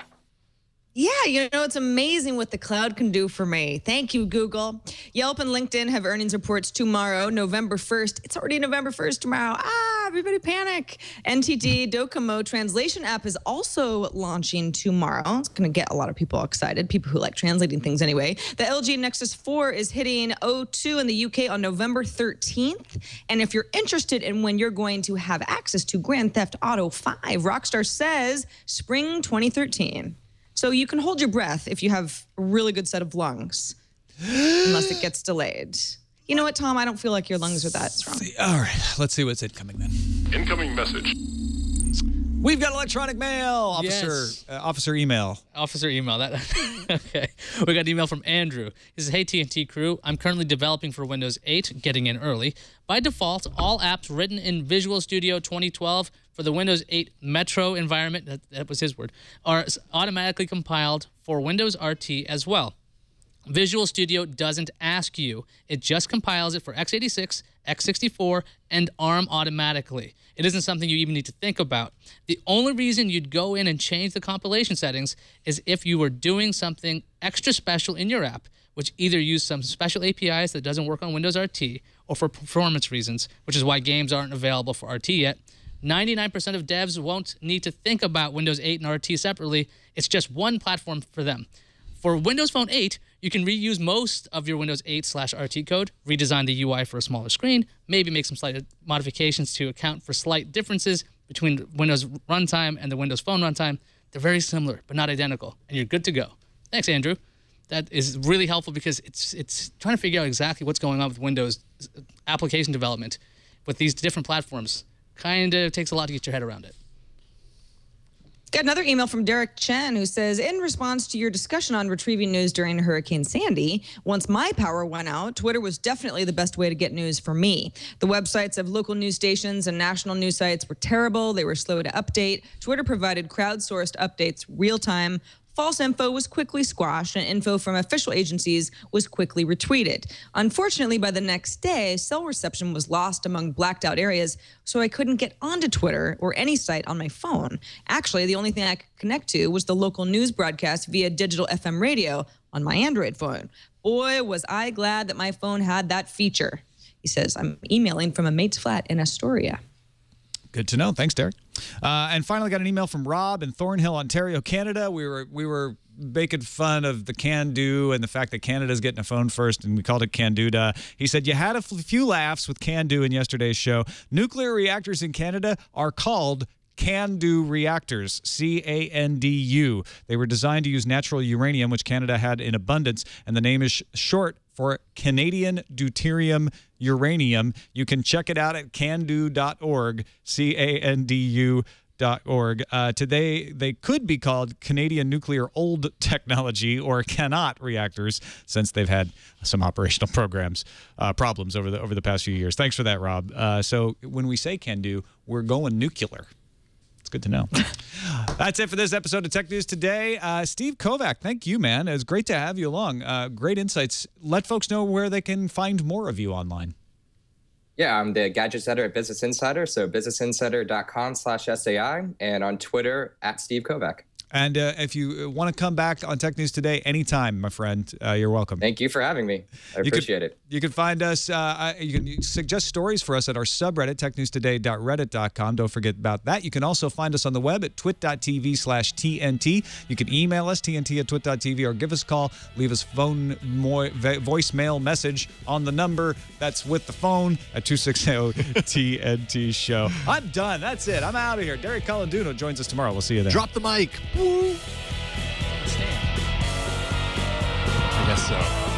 Yeah, you know, it's amazing what the cloud can do for me. Thank you, Google. Yelp and LinkedIn have earnings reports tomorrow, November 1st. It's already November 1st tomorrow. Ah, everybody panic. NTT Docomo translation app is also launching tomorrow. It's going to get a lot of people excited, people who like translating things anyway. The LG Nexus 4 is hitting O2 in the UK on November 13th. And if you're interested in when you're going to have access to Grand Theft Auto 5, Rockstar says spring 2013. So you can hold your breath if you have a really good set of lungs, unless it gets delayed. You know what, Tom? I don't feel like your lungs are that strong. All right, let's see what's incoming then. Incoming message. We've got electronic mail, officer, Yes. uh, officer email. officer email that okay we got an email from andrew he says hey tnt crew i'm currently developing for windows 8 getting in early by default all apps written in visual studio 2012 for the windows 8 metro environment that, that was his word are automatically compiled for windows rt as well Visual Studio doesn't ask you. It just compiles it for x86, x64, and ARM automatically. It isn't something you even need to think about. The only reason you'd go in and change the compilation settings is if you were doing something extra special in your app, which either use some special APIs that doesn't work on Windows RT or for performance reasons, which is why games aren't available for RT yet. 99% of devs won't need to think about Windows 8 and RT separately. It's just one platform for them. For Windows Phone 8, you can reuse most of your Windows 8 slash RT code, redesign the UI for a smaller screen, maybe make some slight modifications to account for slight differences between Windows runtime and the Windows Phone runtime. They're very similar, but not identical, and you're good to go. Thanks, Andrew. That is really helpful because it's it's trying to figure out exactly what's going on with Windows application development with these different platforms. Kind of takes a lot to get your head around it. Got another email from Derek Chen who says, in response to your discussion on retrieving news during Hurricane Sandy, once my power went out, Twitter was definitely the best way to get news for me. The websites of local news stations and national news sites were terrible. They were slow to update. Twitter provided crowdsourced updates real time. False info was quickly squashed, and info from official agencies was quickly retweeted. Unfortunately, by the next day, cell reception was lost among blacked out areas, so I couldn't get onto Twitter or any site on my phone. Actually, the only thing I could connect to was the local news broadcast via digital FM radio on my Android phone. Boy, was I glad that my phone had that feature. He says, I'm emailing from a mate's flat in Astoria. Good to know. Thanks, Derek. Uh, and finally, got an email from Rob in Thornhill, Ontario, Canada. We were we were making fun of the can do and the fact that Canada's getting a phone first, and we called it Canduda. He said you had a few laughs with can do in yesterday's show. Nuclear reactors in Canada are called CANDU reactors, C A N D U. They were designed to use natural uranium, which Canada had in abundance, and the name is sh- short for Canadian Deuterium Uranium. You can check it out at candu.org, C A N D U. Dot org. Uh, today, they could be called Canadian Nuclear Old Technology or cannot reactors, since they've had some operational programs uh, problems over the over the past few years. Thanks for that, Rob. Uh, so when we say can do, we're going nuclear. It's good to know. That's it for this episode of Tech News Today. Uh, Steve Kovach, thank you, man. It was great to have you along. Uh, great insights. Let folks know where they can find more of you online. Yeah, I'm the gadgets editor at Business Insider, so businessinsider.com slash SAI, and on Twitter at Steve Kovach. And uh, if you want to come back on Tech News Today anytime, my friend, uh, you're welcome. Thank you for having me. I You appreciate could, it. You can find us, uh, you can suggest stories for us at our subreddit, technewstoday.reddit.com. Don't forget about that. You can also find us on the web at twit.tv slash TNT. You can email us, TNT at twit.tv, or give us a call. Leave us phone mo- vo- voicemail message on the number that's with the phone at 260 TNT show. I'm done. That's it. I'm out of here. Derek Coladuno joins us tomorrow. We'll see you then. Drop the mic. I guess so.